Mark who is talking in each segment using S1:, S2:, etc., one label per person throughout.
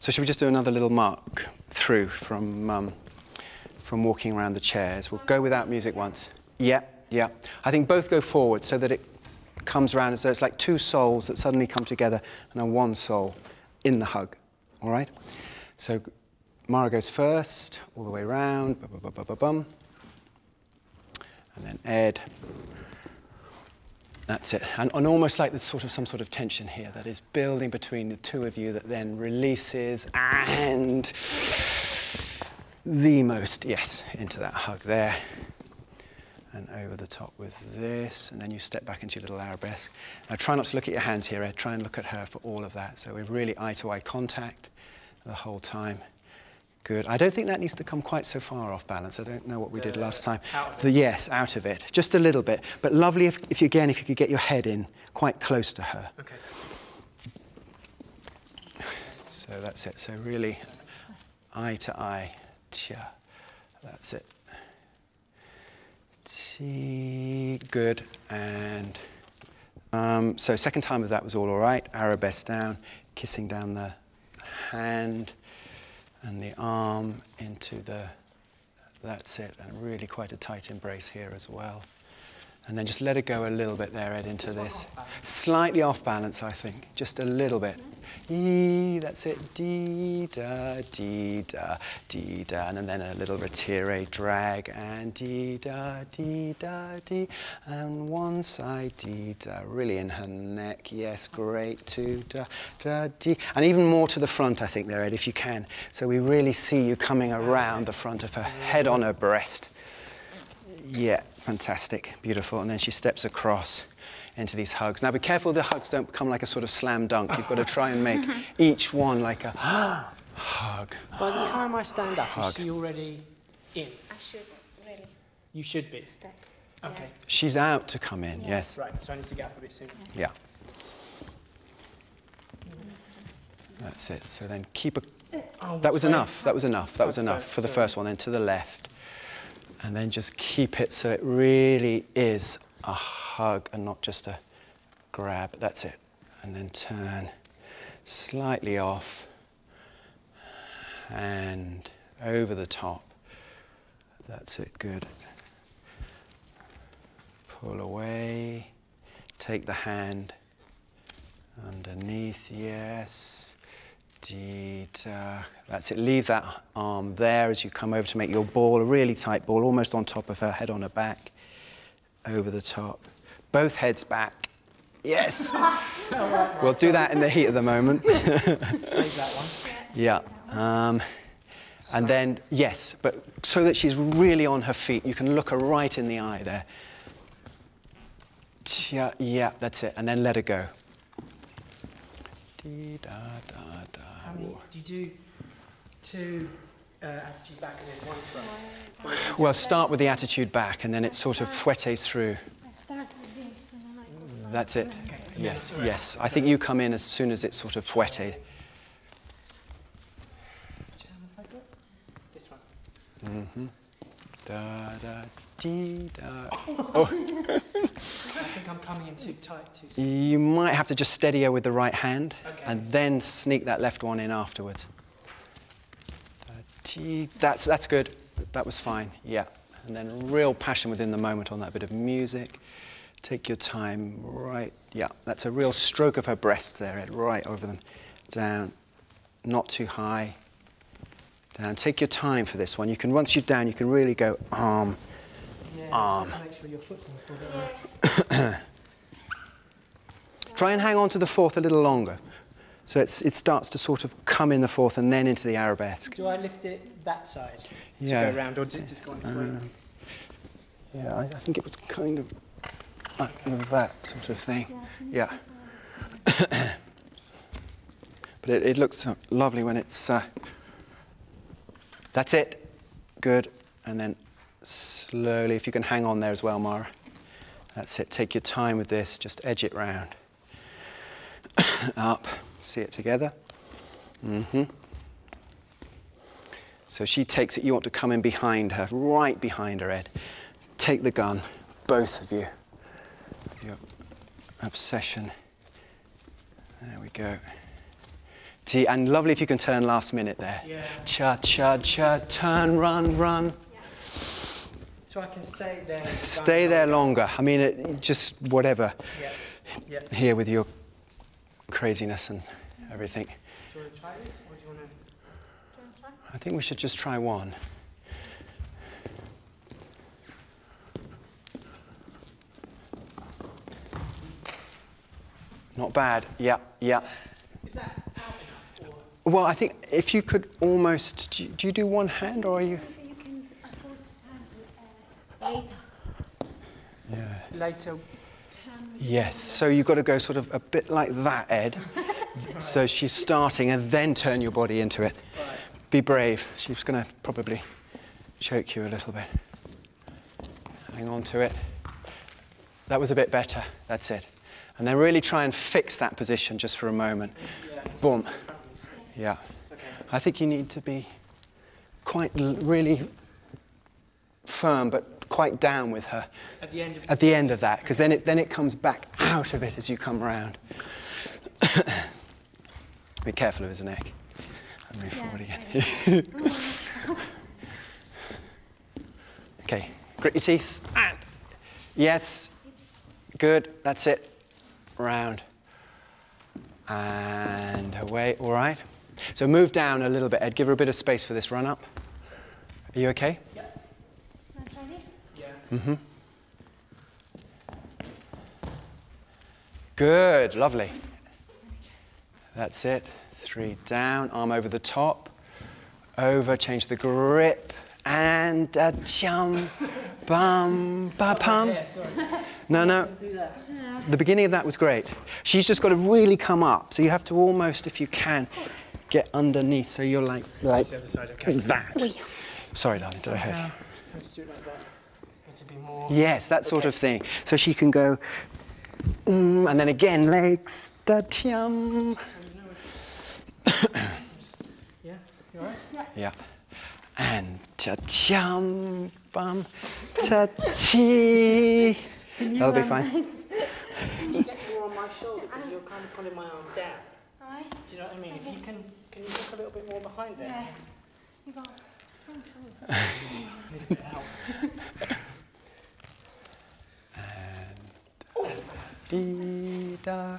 S1: So should we just do another little mark through from, um, from walking around the chairs? We'll go without music once. Yeah, yeah. I think both go forward so that it comes around as though it's like two souls that suddenly come together and are one soul in the hug. All right? So Mara goes first, all the way around, bum, bum, bum, and then Ed. That's it. And, and, almost like there's sort of some sort of tension here that is building between the two of you that then releases and the most, yes, into that hug there. And over the top with this, and then you step back into your little arabesque. Now try not to look at your hands here, Ed. Try and look at her for all of that. So we're really eye-to-eye -eye contact the whole time. Good. I don't think that needs to come quite so far off balance. I don't know what we did last time. The, yes, out of it. Just a little bit. But lovely if, if you, again, if you could get your head in quite close to her.
S2: Okay.
S1: So that's it. So really, eye to eye. Tia. That's it. T. Good. And um, so second time of that was all all right. Arabesque down, kissing down the hand and the arm into the, that's it, and really quite a tight embrace here as well. And then just let it go a little bit there, Ed, into this. Slightly off balance, I think, just a little bit. E, that's it, dee da, dee da, dee da, and then a little retire drag, and dee da, dee da, dee, and one side, dee da, really in her neck, yes, great, two da, da, dee, and even more to the front, I think there, Ed, if you can. So we really see you coming around the front of her, head on her breast. Yeah, fantastic, beautiful, and then she steps across into these hugs. Now be careful the hugs don't become like a sort of slam dunk. You've got to try and make each one like a hug.
S2: By the time I stand up, hug. is she already in?
S3: I should, really.
S2: You should be?
S3: Step.
S2: Okay.
S1: She's out to come in, yeah. yes.
S2: Right, so I need to get up a bit sooner.
S1: Yeah. That's it. So then keep a... Oh, that was sorry. enough. That was enough. That was enough for the first one. Then to the left. And then just keep it so it really is a hug and not just a grab. That's it. And then turn slightly off and over the top. That's it, good. Pull away, take the hand underneath, yes. That's it. Leave that arm there as you come over to make your ball a really tight ball, almost on top of her, head on her back over the top. Both heads back. Yes. we'll do that in the heat of the moment.
S2: Save that one.
S1: Yeah. Um, and then, yes, but so that she's really on her feet, you can look her right in the eye there. Yeah, yeah, that's it. And then let her go.
S2: Dee, da, da, da. How many, do you do two uh, attitude back and then one front?
S1: Well, start with the attitude back and then it sort of fouettes through. That's it. Okay. Yes, yes. I think you come in as soon as it's sort of fouetted. Mm-hmm. Da da dee da. Oh.
S2: I think I'm coming in too tight. Too
S1: you might have to just steady her with the right hand okay. and then sneak that left one in afterwards. That's, that's good. That was fine, yeah. And then real passion within the moment on that bit of music. Take your time, right, yeah. That's a real stroke of her breast there, right over them. Down, not too high. Down, take your time for this one. You can, once you're down, you can really go arm, yeah, arm. Sure Try and hang on to the fourth a little longer. So it starts to sort of come in the fourth and then into the arabesque.
S2: Do I lift it that side yeah. to go around, or does it just go um,
S1: Yeah, I, I, think it was kind of like that sort of thing. Yeah. but it, it, looks lovely when it's... Uh, that's it. Good. And then slowly, if you can hang on there as well, Mara. That's it. Take your time with this. Just edge it round. Up. See it together? Mm-hmm. So she takes it, you want to come in behind her, right behind her head. Take the gun, both of you. Your obsession. There we go. T, and lovely if you can turn last minute there.
S2: Yeah.
S1: Cha, cha, cha, turn, run, run.
S2: So I can stay there.
S1: Stay there longer. I mean, it, just whatever
S2: Yeah. Yeah.
S1: Here with your craziness and everything.
S2: Do you want to try this, or do you want to? Try?
S1: I think we should just try one. Not bad. Yeah, yeah.
S2: Is that out enough? Or
S1: Well, I think if you could almost. Do you, do you do one hand or are you?
S3: Maybe you can afford to turn uh, later.
S1: Yeah.
S2: later?
S1: Yes. So you've got to go sort of a bit like that, Ed. so she's starting and then turn your body into it.
S2: Right.
S1: Be brave. She's going to probably choke you a little bit. Hang on to it. That was a bit better. That's it. And then really try and fix that position just for a moment.
S2: Yeah.
S1: Boom.
S2: Front knees.
S1: Yeah.
S2: Okay.
S1: I think you need to be quite l- really firm, but quite down with her
S2: At the end of.
S1: at the end of that, because then it, then it comes back out of it as you come round. be careful of his neck. And move
S3: Yeah,
S1: forward again. okay, grit your teeth. And yes, good. That's it. Round and away. All right. So move down a little bit, Ed. Give her a bit of space for this run up. Are you okay?
S2: Yeah.
S3: Wanna try this?
S2: Yeah.
S1: Mm-hmm. Good, lovely. That's it. Three down, arm over the top, over, change the grip, and a chum, bum, ba pum.
S2: Yeah, sorry.
S1: No, no,
S2: Do that.
S1: the beginning of that was great. She's just got to really come up, so you have to almost, if you can, get underneath, so you're like, like
S2: The other side,
S1: that. Sorry, darling, did I hurt you?
S2: Do it like that. To be more.
S1: Yes, that sort
S2: Okay.
S1: of thing. So she can go, mm, and then again, legs, da tium.
S2: Yeah. You alright?
S1: Yeah. And ta chum, bum, ta ti. That'll be fine.
S2: Can you get more on my shoulder because you're kind of pulling my arm down. Do you know what I mean? If you can, can you look a little bit more behind there?
S3: Yeah. You got strong shoulder.
S2: Need a bit of help. That's better.
S1: Dee da,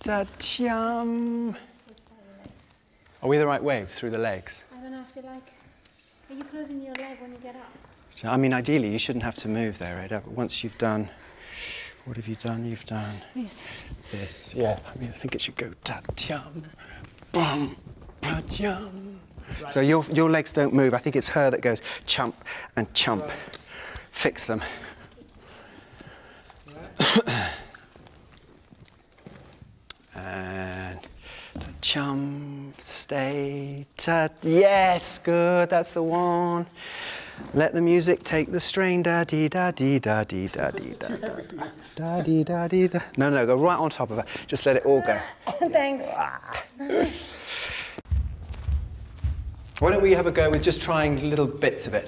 S1: ta chum.
S3: So tired.
S1: Are we the right way through the legs?
S3: I don't know, I feel like. Are you closing your leg when you get up?
S1: So, I mean, ideally, you shouldn't have to move there, Ed. But once you've done, what have you done? You've done
S3: This.
S1: this. Yeah, I mean, I think it should go ta tium, bum, ta tium. So your, your legs don't move. I think it's her that goes chump and chump. Fix them. and chum, stay, ta. Yes, good. That's the one. Let the music take the strain. Da dee da dee da dee da dee da da. Da dee da dee da. No, no, go right on top of her. Just let it all go.
S3: Thanks. Ah.
S1: Why don't we have a go with just trying little bits of it?